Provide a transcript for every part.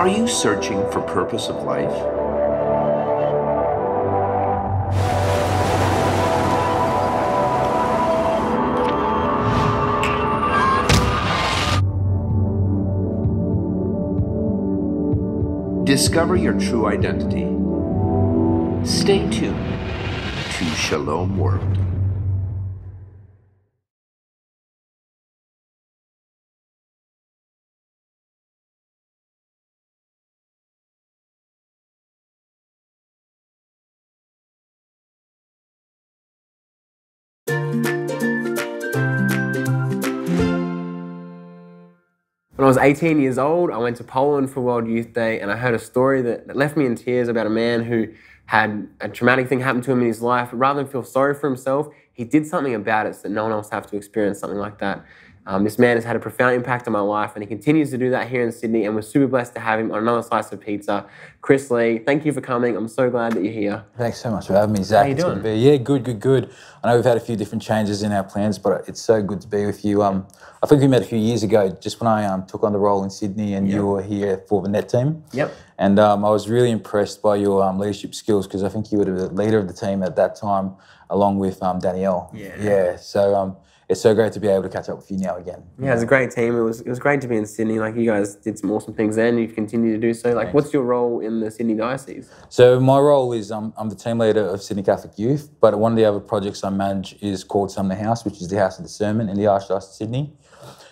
Are you searching for purpose of life? Discover your true identity. Stay tuned to Shalom World. Was 18 years old, I went to Poland for World Youth Day and I heard a story that, that left me in tears about a man who had a traumatic thing happen to him in his life. Rather than feel sorry for himself, he did something about it so that no one else have to experience something like that. Um, this man has had a profound impact on my life, and he continues to do that here in Sydney. And we're super blessed to have him on another slice of pizza. Chris Lee, thank you for coming. I'm so glad that you're here. Thanks so much for having me, Zac. How you it's doing? good to be. Yeah, good, good, good. I know we've had a few different changes in our plans, but it's so good to be with you. Um, I think we met a few years ago, just when I um, took on the role in Sydney, and you were here for the NET team. Yep. And um, I was really impressed by your um, leadership skills because I think you were the leader of the team at that time, along with um, Danielle. Yeah. Yeah. So um, it's so great to be able to catch up with you now again. Yeah, it's a great team. It was it was great to be in Sydney. Like you guys did some awesome things then. You've continued to do so. Like, what's your role in the Sydney diocese? So my role is um, I'm the team leader of Sydney Catholic Youth, but one of the other projects I manage is called Sumner House, which is the House of Discernment in the Archdiocese of Sydney.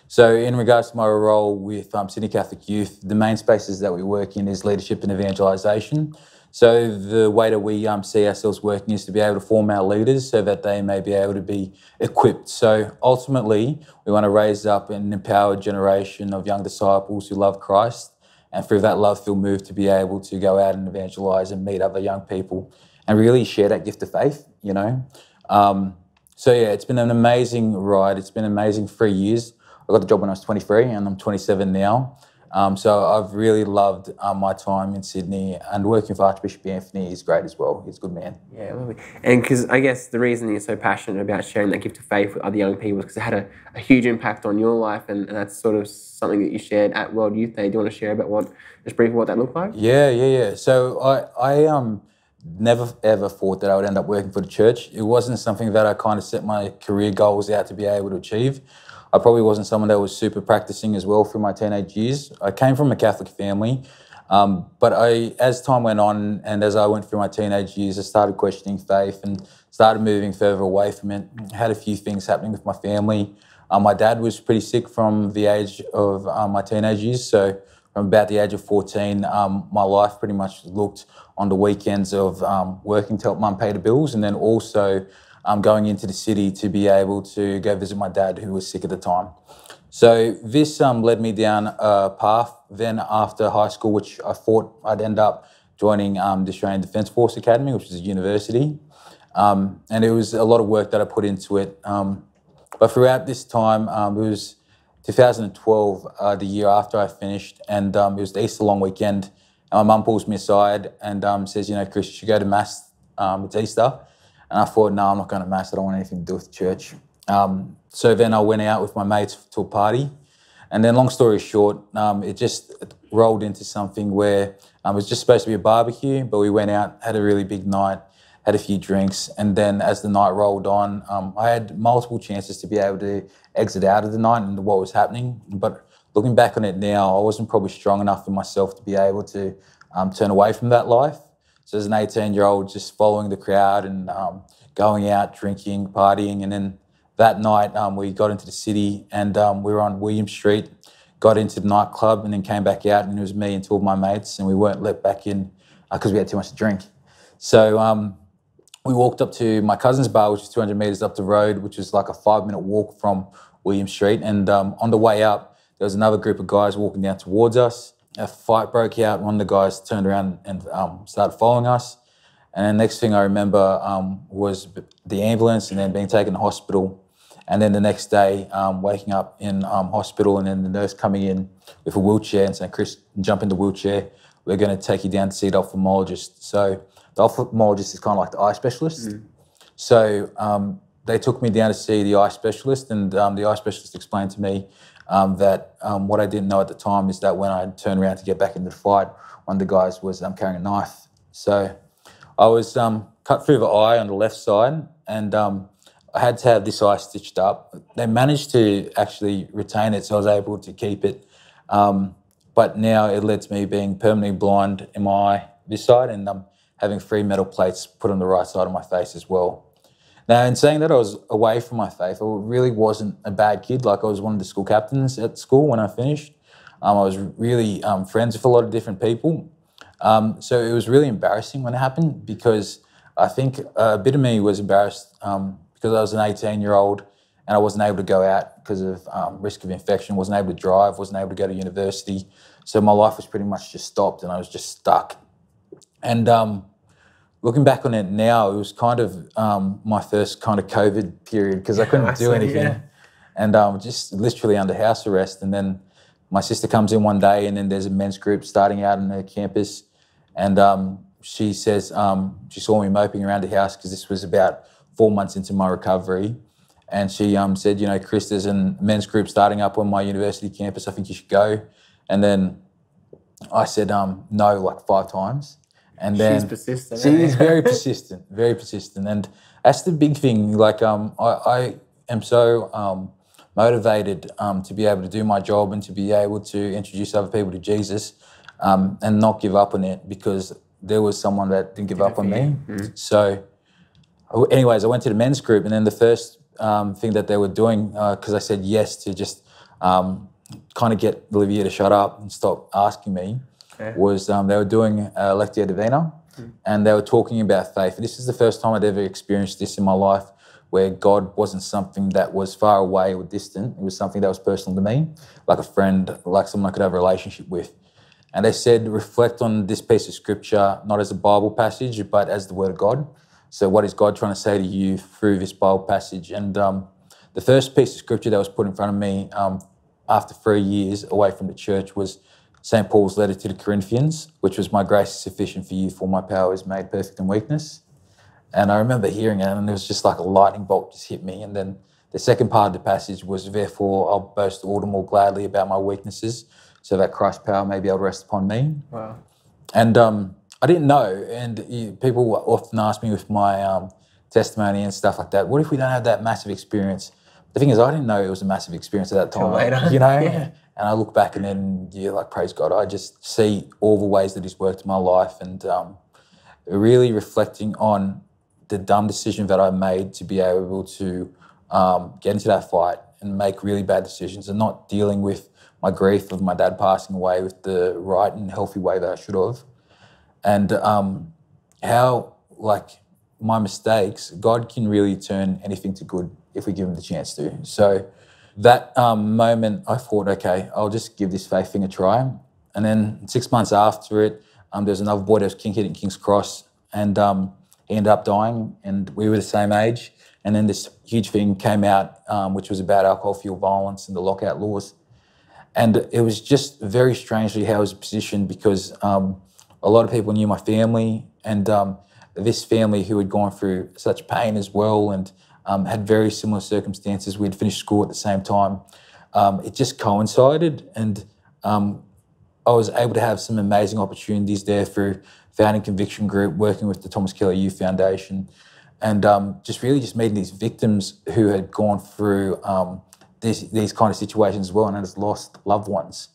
So in regards to my role with um, Sydney Catholic Youth, the main spaces that we work in is leadership and evangelisation. So the way that we um, see ourselves working is to be able to form our leaders so that they may be able to be equipped. So ultimately, we want to raise up an empowered generation of young disciples who love Christ and through that love feel moved to be able to go out and evangelize and meet other young people and really share that gift of faith, you know. Um, so yeah, it's been an amazing ride. It's been amazing three years. I got the job when I was 23 and I'm 27 now. Um, so I've really loved um, my time in Sydney and working for Archbishop Anthony is great as well. He's a good man. Yeah, lovely. And because I guess the reason you're so passionate about sharing that gift of faith with other young people is because it had a, a huge impact on your life, and, and that's sort of something that you shared at World Youth Day. Do you want to share about what, just briefly, what that looked like? Yeah, yeah, yeah. So I, I um, never ever thought that I would end up working for the church. It wasn't something that I kind of set my career goals out to be able to achieve. I probably wasn't someone that was super practicing as well through my teenage years. I came from a Catholic family, um, but I, as time went on and as I went through my teenage years, I started questioning faith and started moving further away from it. Had a few things happening with my family. Um, my dad was pretty sick from the age of um, my teenage years, so from about the age of 14, um, my life pretty much looked on the weekends of um, working to help mum pay the bills and then also um, going into the city to be able to go visit my dad who was sick at the time. So this um, led me down a path then after high school, which I thought I'd end up joining um, the Australian Defence Force Academy, which is a university. Um, and it was a lot of work that I put into it. Um, but throughout this time, um, it was 2012, uh, the year after I finished, and um, it was the Easter long weekend. And my mum pulls me aside and says, you know, Chris, you should go to Mass. It's Easter. And I thought, no, I'm not going to Mass. I don't want anything to do with church. Um, so then I went out with my mates to a party. And then, long story short, um, it just rolled into something where um, it was just supposed to be a barbecue, but we went out, had a really big night, had a few drinks, and then as the night rolled on, um, I had multiple chances to be able to exit out of the night and what was happening. But looking back on it now, I wasn't probably strong enough in myself to be able to um, turn away from that life. So as an 18 year old, just following the crowd and um, going out, drinking, partying, and then that night um, we got into the city and um, we were on William Street, got into the nightclub, and then came back out, and it was me and two of my mates, and we weren't let back in because we had too much to drink. So um, we walked up to my cousin's bar, which is 200 meters up the road, which is like a five minute walk from William Street. And um, on the way up, there was another group of guys walking down towards us. A fight broke out. One of the guys turned around and um, started following us. And then next thing I remember um, was the ambulance and then being taken to hospital. And then the next day, um, waking up in um, hospital and then the nurse coming in with a wheelchair and saying, Chris, jump in the wheelchair. We're going to take you down to see the ophthalmologist. So the ophthalmologist is kind of like the eye specialist. So um, they took me down to see the eye specialist, and um, the eye specialist explained to me um, that um, what I didn't know at the time is that when I turned around to get back into the fight, one of the guys was um, carrying a knife. So I was um, cut through the eye on the left side, and um, I had to have this eye stitched up. They managed to actually retain it, so I was able to keep it. Um, but now it led to me being permanently blind in my eye this side, and having three metal plates put on the right side of my face as well. Now, in saying that I was away from my faith, I really wasn't a bad kid. Like I was one of the school captains at school when I finished. Um, I was really um, friends with a lot of different people. Um, so it was really embarrassing when it happened because I think a bit of me was embarrassed um, because I was an 18 year old and I wasn't able to go out because of um, risk of infection, wasn't able to drive, wasn't able to go to university. So my life was pretty much just stopped and I was just stuck. And um, looking back on it now, it was kind of um, my first kind of COVID period because I couldn't I do see, anything, yeah. and um, just literally under house arrest. And then my sister comes in one day, and then there's a men's group starting out on her campus, and um, she says um, she saw me moping around the house because this was about four months into my recovery. And she um, said, you know, Chris, there's a men's group starting up on my university campus. I think you should go. And then I said um, no like five times. And then She's persistent. she is very persistent, very persistent, and that's the big thing. Like, um, I, I am so um, motivated um, to be able to do my job and to be able to introduce other people to Jesus, um, and not give up on it because there was someone that didn't give up on me. So, uh, anyways, I went to the men's group, and then the first um, thing that they were doing, because I said yes to just um, kind of get Olivia to shut up and stop asking me, was um, they were doing uh, Lectio Divina, and they were talking about faith. This is the first time I'd ever experienced this in my life, where God wasn't something that was far away or distant. It was something that was personal to me, like a friend, like someone I could have a relationship with. And they said, reflect on this piece of scripture, not as a Bible passage, but as the Word of God. So, what is God trying to say to you through this Bible passage? And um, the first piece of scripture that was put in front of me um, after three years away from the church was St. Paul's letter to the Corinthians, which was, My grace is sufficient for you, for my power is made perfect in weakness. And I remember hearing it, and it was just like a lightning bolt just hit me. And then the second part of the passage was, Therefore, I'll boast all the more gladly about my weaknesses, so that Christ's power may be able to rest upon me. Wow. And um, I didn't know. And people often ask me with my um, testimony and stuff like that, what if we don't have that massive experience? The thing is, I didn't know it was a massive experience at that time. later. You know? Yeah. And I look back and then you're like, praise God. I just see all the ways that He's worked in my life and um, really reflecting on the dumb decision that I made to be able to um, get into that fight and make really bad decisions and not dealing with my grief of my dad passing away with the right and healthy way that I should have. And um, how, like, my mistakes, God can really turn anything to good if we give Him the chance to. So, that um, moment, I thought, okay, I'll just give this faith thing a try. And then six months after it, um, there was another boy that was king hit in King's Cross, and um, he ended up dying, and we were the same age. And then this huge thing came out, um, which was about alcohol fuel violence and the lockout laws. And it was just very strangely how I was positioned because um, a lot of people knew my family and um, this family who had gone through such pain as well and um, had very similar circumstances. We'd finished school at the same time. Um, it just coincided, and um, I was able to have some amazing opportunities there through founding Conviction Group, working with the Thomas Kelly Youth Foundation, and um, just really just meeting these victims who had gone through um, these, these kind of situations as well and had lost loved ones.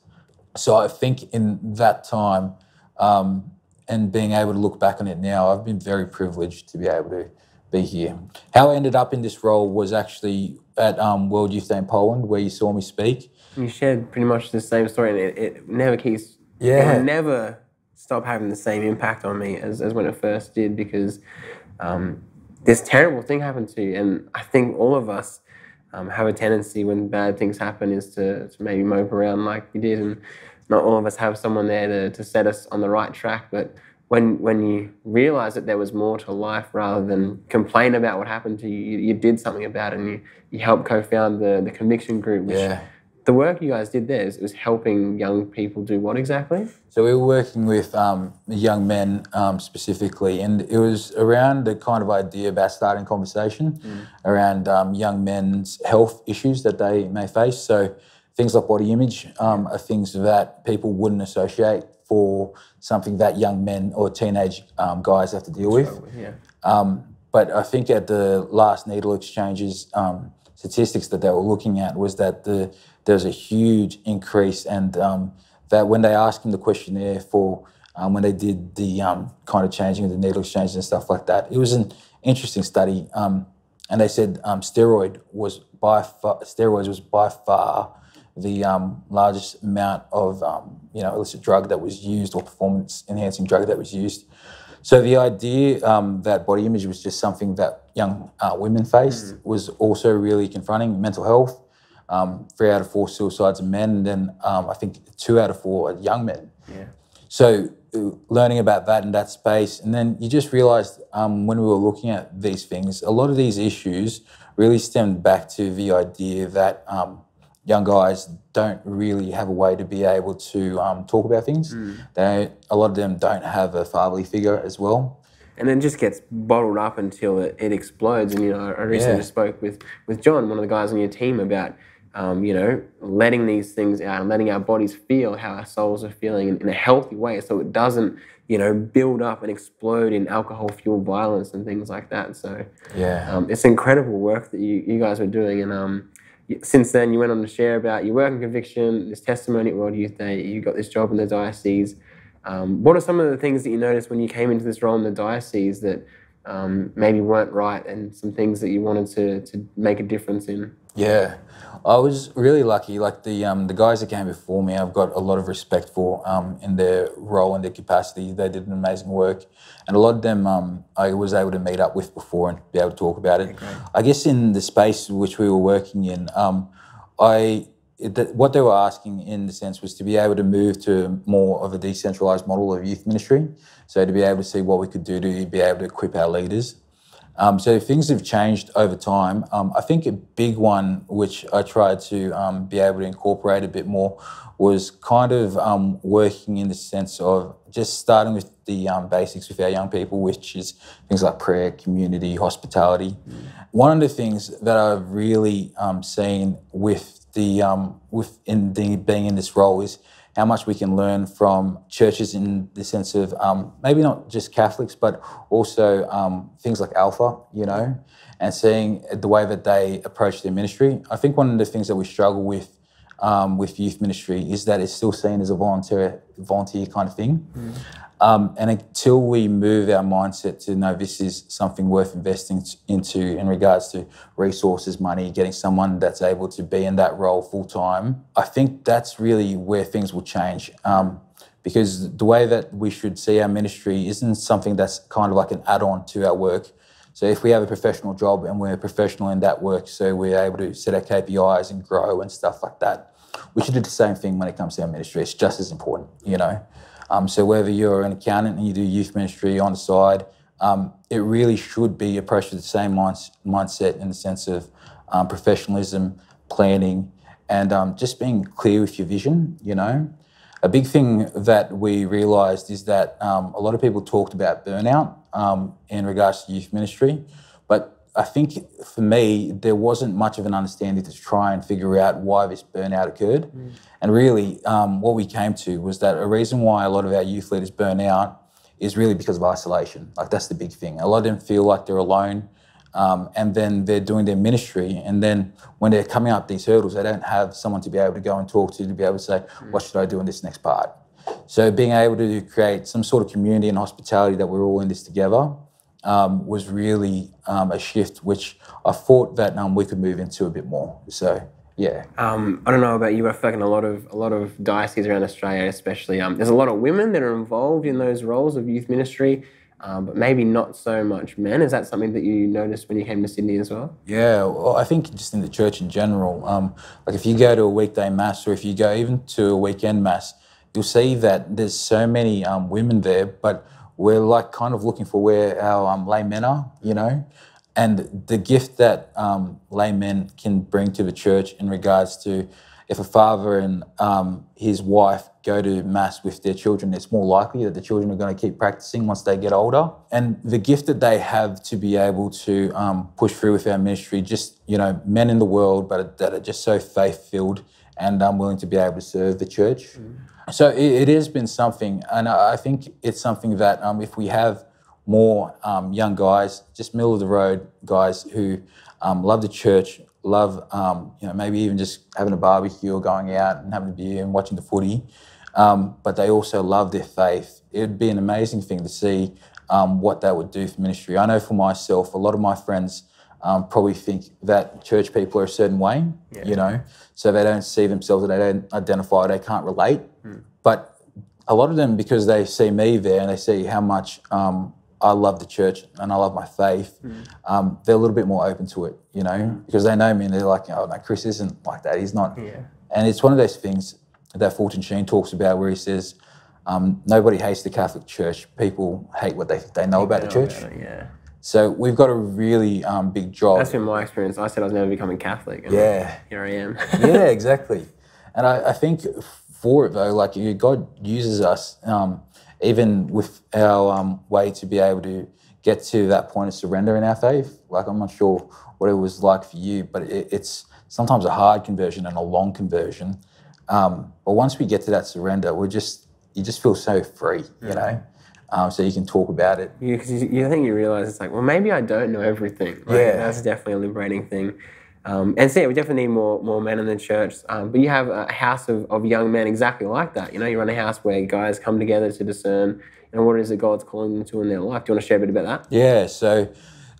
So I think in that time, um, and being able to look back on it now, I've been very privileged to be able to be here. How I ended up in this role was actually at um, World Youth Day in Poland, where you saw me speak. You shared pretty much the same story, and it, it never keeps. Yeah. will never stop having the same impact on me as, as when it first did because um, this terrible thing happened to you, and I think all of us um, have a tendency when bad things happen is to, to maybe mope around like you did, and not all of us have someone there to, to set us on the right track, but. When, when you realize that there was more to life rather than complain about what happened to you, you, you did something about it and you, you helped co-found the, the conviction group, which Yeah. the work you guys did there is, was helping young people do what exactly? So we were working with um, young men um, specifically, and it was around the kind of idea about starting conversation around um, young men's health issues that they may face. So things like body image um, are things that people wouldn't associate for something that young men or teenage um, guys have to deal with. Yeah. Um, but I think at the last needle exchanges, um, statistics that they were looking at was that the there's a huge increase, and um, that when they asked him the questionnaire for um, when they did the um, kind of changing of the needle exchanges and stuff like that, it was an interesting study, um, and they said um, steroid was by far, steroids was by far the um, largest amount of um, you know illicit drug that was used or performance enhancing drug that was used. So the idea um, that body image was just something that young uh, women faced was also really confronting. Mental health, um, three out of four suicides are men, and then um, I think two out of four are young men. Yeah. So uh, learning about that in that space, and then you just realised um, when we were looking at these things, a lot of these issues really stemmed back to the idea that um, young guys don't really have a way to be able to um, talk about things. They a lot of them don't have a fatherly figure as well. and then just gets bottled up until it, it explodes. And you know, I recently Yeah. spoke with with John, one of the guys on your team, about um, you know letting these things out and letting our bodies feel how our souls are feeling in, in a healthy way, so it doesn't you know build up and explode in alcohol fueled violence and things like that. So Yeah. um, it's incredible work that you, you guys are doing. And um, since then, you went on to share about your work and conviction, this testimony at World Youth Day. You got this job in the diocese. Um, what are some of the things that you noticed when you came into this role in the diocese that um, maybe weren't right, and some things that you wanted to, to make a difference in? Yeah, I was really lucky. Like the um, the guys that came before me, I've got a lot of respect for um, in their role and their capacity. They did an amazing work, and a lot of them um, I was able to meet up with before and be able to talk about it. I guess in the space which we were working in, um, I it, what they were asking in the sense was to be able to move to more of a decentralized model of youth ministry. So to be able to see what we could do to be able to equip our leaders. Um, so things have changed over time. Um, I think a big one, which I tried to um, be able to incorporate a bit more, was kind of um, working in the sense of just starting with the um, basics with our young people, which is things like prayer, community, hospitality. One of the things that I've really um, seen with the um, with in the, being in this role is how much we can learn from churches in the sense of um, maybe not just Catholics, but also um, things like Alpha, you know, and seeing the way that they approach their ministry. I think one of the things that we struggle with um, with youth ministry is that it's still seen as a volunteer volunteer kind of thing. Um, and until we move our mindset to know this is something worth investing into in regards to resources, money, getting someone that's able to be in that role full time, I think that's really where things will change. Um, because the way that we should see our ministry isn't something that's kind of like an add on to our work. So if we have a professional job and we're professional in that work, so we're able to set our KPIs and grow and stuff like that, we should do the same thing when it comes to our ministry. It's just as important, you know. Um, so whether you're an accountant and you do youth ministry on the side, um, it really should be approached with the same minds, mindset in the sense of um, professionalism, planning, and um, just being clear with your vision. You know, a big thing that we realised is that um, a lot of people talked about burnout um, in regards to youth ministry, but I think for me, there wasn't much of an understanding to try and figure out why this burnout occurred. And really, um, what we came to was that a reason why a lot of our youth leaders burn out is really because of isolation. Like, that's the big thing. A lot of them feel like they're alone. Um, and then they're doing their ministry. And then when they're coming up these hurdles, they don't have someone to be able to go and talk to, to be able to say, what should I do in this next part? So being able to create some sort of community and hospitality that we're all in this together um, was really um, a shift, which I thought that um, we could move into a bit more. So yeah, Um, I don't know about you, but I feel like in a lot of a lot of dioceses around Australia, especially, um, there's a lot of women that are involved in those roles of youth ministry, um, but maybe not so much men. Is that something that you noticed when you came to Sydney as well? Yeah, well, I think just in the church in general, um, like if you go to a weekday mass or if you go even to a weekend mass, you'll see that there's so many um, women there, but we're like kind of looking for where our um, lay men are, you know, and the gift that um, lay men can bring to the church in regards to if a father and um, his wife go to mass with their children, it's more likely that the children are going to keep practicing once they get older. And the gift that they have to be able to um, push through with our ministry, just you know, men in the world, but that are just so faith filled and um, willing to be able to serve the church. Mm. So it, it, has been something, and I think it's something that um, if we have more um, young guys, just middle of the road guys who um, love the church, love um, you know maybe even just having a barbecue or going out and having a beer and watching the footy, um, but they also love their faith. It'd be an amazing thing to see um, what that would do for ministry. I know for myself, a lot of my friends. Um, probably think that church people are a certain way, yeah. you know, so they don't see themselves, they don't identify, they can't relate. Mm. But a lot of them, because they see me there and they see how much um, I love the church and I love my faith, mm. um, they're a little bit more open to it, you know, mm. because they know me and they're like, oh, no, Chris isn't like that. He's not. Yeah. And it's one of those things that Fulton Sheen talks about where he says, um, nobody hates the Catholic Church. People hate what they they know about the church. About it, yeah. So we've got a really um, big job. That's been my experience. I said I was never becoming Catholic. yeah. Here I am. yeah, exactly. And I, I, think for it though, like God uses us. Um, even with our um, way to be able to get to that point of surrender in our faith. Like, I'm not sure what it was like for you, but it, it's sometimes a hard conversion and a long conversion. Um, but once we get to that surrender, we're just, you just feel so free, you know? Um, so you can talk about it. Yeah, because you, you think you realize it's like, well, maybe I don't know everything. Like, yeah. That's definitely a liberating thing. Um, and so yeah, we definitely need more more men in the church. Um, but you have a house of, of young men exactly like that. You know, you run a house where guys come together to discern know, what it is that God's calling them to in their life. Do you want to share a bit about that? Yeah. So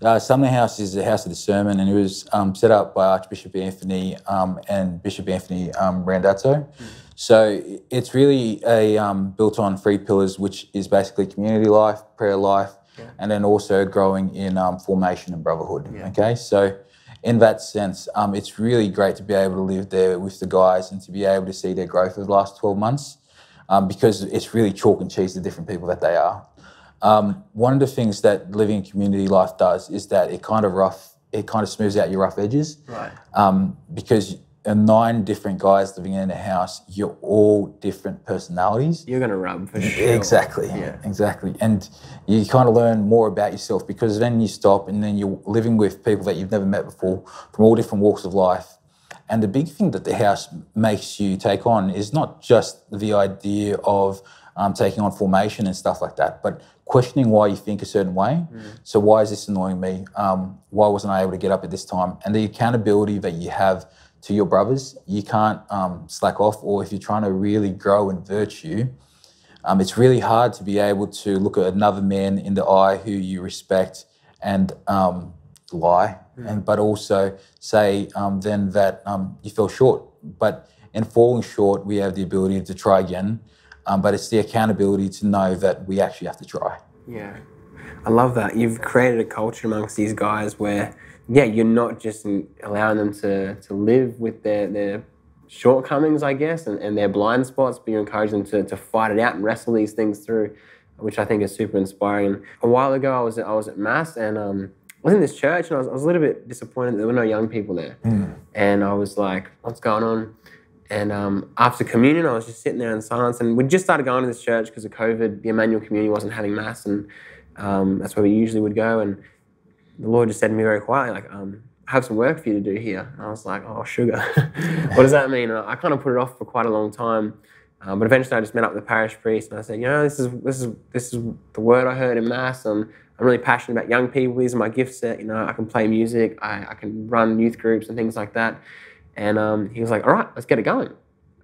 uh, Sumner House is the house of discernment, and it was um, set up by Archbishop Anthony um, and Bishop Anthony um, Randazzo. Mm-hmm. So it's really a um, built on three pillars, which is basically community life, prayer life, yeah. and then also growing in um, formation and brotherhood. Yeah. Okay, so in that sense, um, it's really great to be able to live there with the guys and to be able to see their growth over the last 12 months um, because it's really chalk and cheese the different people that they are. Um, one of the things that living in community life does is that it kind of rough, it kind of smooths out your rough edges. Right. Um, because and nine different guys living in a house, you're all different personalities. You're gonna rub for sure. Exactly. Yeah. Exactly. And you kind of learn more about yourself because then you stop and then you're living with people that you've never met before from all different walks of life. And the big thing that the house makes you take on is not just the idea of um, taking on formation and stuff like that, but questioning why you think a certain way. Mm. So why is this annoying me? Um, why wasn't I able to get up at this time? And the accountability that you have to your brothers. You can't um, slack off, or if you're trying to really grow in virtue, um, it's really hard to be able to look at another man in the eye who you respect and um, lie, mm. and but also say um, then that um, you fell short. But in falling short, we have the ability to try again. Um, but it's the accountability to know that we actually have to try. Yeah, I love that. You've created a culture amongst these guys where yeah, you're not just allowing them to, to live with their, their shortcomings, I guess, and, and their blind spots, but you encourage them to, to fight it out and wrestle these things through, which I think is super inspiring. A while ago, I was at, I was at Mass and um, I was in this church and I was, I was a little bit disappointed that there were no young people there. Mm. And I was like, what's going on? And um, after communion, I was just sitting there in silence. And we just started going to this church because of COVID. The Emmanuel community wasn't having Mass, and um, that's where we usually would go. And the Lord just said to me very quietly, like, um, I have some work for you to do here. And I was like, oh, sugar. what does that mean? And I kind of put it off for quite a long time. Um, but eventually I just met up with the parish priest and I said, you know, this is, this is, this is the word I heard in Mass. Um, I'm really passionate about young people. These are my gift set. You know, I can play music. I, I can run youth groups and things like that. And um, he was like, all right, let's get it going.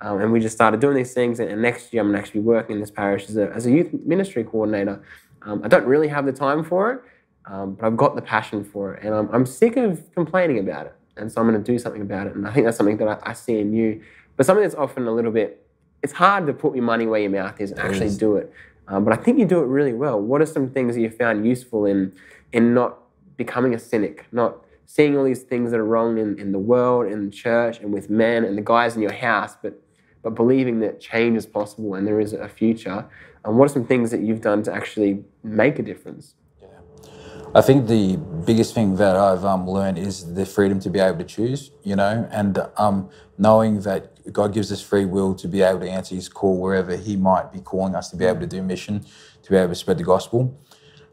Um, and we just started doing these things. And, and next year I'm going to actually be working in this parish as a, as a youth ministry coordinator. Um, I don't really have the time for it. Um, but I've got the passion for it, and I'm, I'm sick of complaining about it. And so I'm going to do something about it. And I think that's something that I, I, see in you, but something that's often a little bit. It's hard to put your money where your mouth is and actually do it. Um, but I think you do it really well. What are some things that you found useful in in not becoming a cynic, not seeing all these things that are wrong in, in the world, in the church, and with men and the guys in your house, but but believing that change is possible and there is a future. And um, what are some things that you've done to actually make a difference? I think the biggest thing that I've um, learned is the freedom to be able to choose, you know, and um, knowing that God gives us free will to be able to answer His call wherever He might be calling us to be able to do mission, to be able to spread the gospel.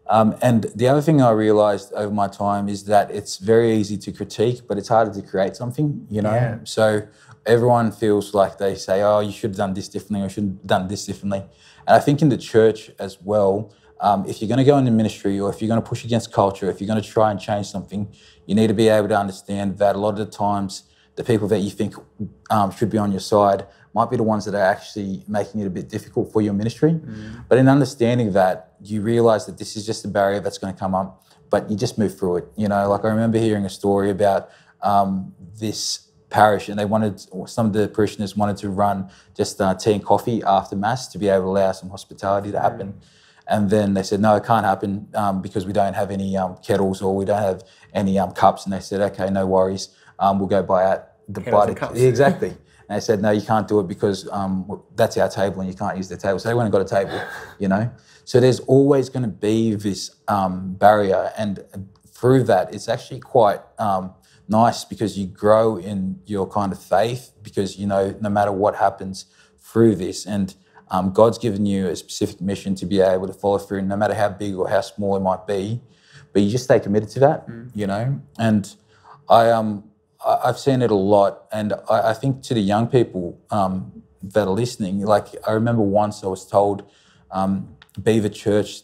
Um, and the other thing I realized over my time is that it's very easy to critique, but it's harder to create something, you know? Yeah. So everyone feels like they say, oh, you should have done this differently or should have done this differently. And I think in the church as well, um, if you're going to go into ministry or if you're going to push against culture, if you're going to try and change something, you need to be able to understand that a lot of the times the people that you think um, should be on your side might be the ones that are actually making it a bit difficult for your ministry. Mm. But in understanding that, you realize that this is just a barrier that's going to come up, but you just move through it. You know, like I remember hearing a story about um, this parish, and they wanted some of the parishioners wanted to run just uh, tea and coffee after mass to be able to allow some hospitality to happen. And then they said, no, it can't happen um, because we don't have any um, kettles or we don't have any um, cups. And they said, okay, no worries. Um, we'll go buy out the buy cups. Exactly. And they said, no, you can't do it because um, that's our table and you can't use the table. So they went and got a table, you know. So there's always going to be this um, barrier, and through that, it's actually quite um, nice because you grow in your kind of faith because you know no matter what happens through this, and um, God's given you a specific mission to be able to follow through, no matter how big or how small it might be. But you just stay committed to that, you know. And I um I've seen it a lot, and I, I think to the young people um, that are listening, like I remember once I was told, um, be the church,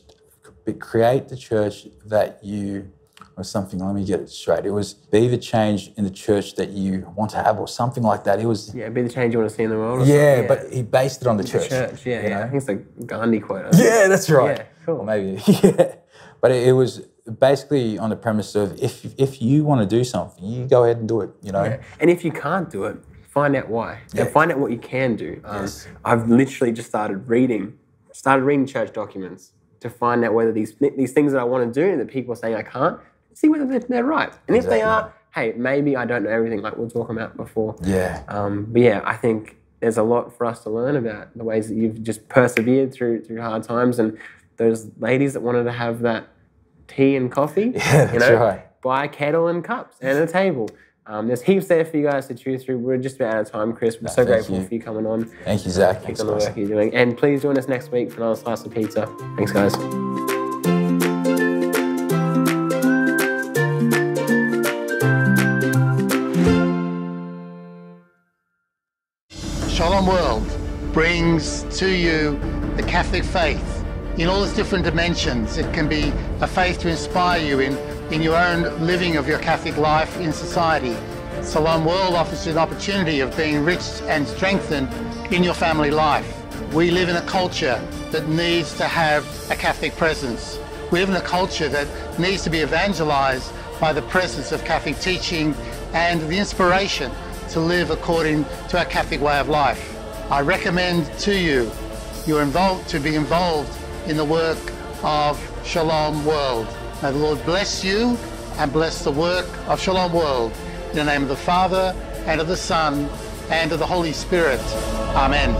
create the church that you or something. Let me get it straight. It was be the change in the church that you want to have, or something like that. It was Yeah, be the change you want to see in the world. or yeah, something, but he based it on the church. church. Yeah, yeah. know? I think it's a Gandhi quote. Yeah, that's right. Yeah, cool. Or maybe, yeah. But it, it was basically on the premise of if if you want to do something, you go ahead and do it. You know. Yeah. And if you can't do it, find out why. Yeah. And find out what you can do. Um, Yes. I've literally just started reading, started reading church documents to find out whether these these things that I want to do that people are saying I can't, see whether they're, they're right. And if they are, hey, maybe I don't know everything like we'll talk about before. Yeah. Um, but yeah, I think there's a lot for us to learn about the ways that you've just persevered through through hard times and those ladies that wanted to have that tea and coffee. Yeah, you know, right. buy a kettle and cups and a table. Um, there's heaps there for you guys to choose through. We're just about out of time, Chris. We're so grateful you. for you coming on. Thank you, Zac. Thanks Thanks, on the work you're doing. And please join us next week for another slice of pizza. Thanks, guys. Brings to you the Catholic faith in all its different dimensions. It can be a faith to inspire you in, in your own living of your Catholic life in society. Shalom World offers you an opportunity of being enriched and strengthened in your family life. We live in a culture that needs to have a Catholic presence. We live in a culture that needs to be evangelized by the presence of Catholic teaching and the inspiration to live according to our Catholic way of life. I recommend to you you're involved to be involved in the work of Shalom World. May the Lord bless you and bless the work of Shalom World. In the name of the Father and of the Son and of the Holy Spirit. Amen.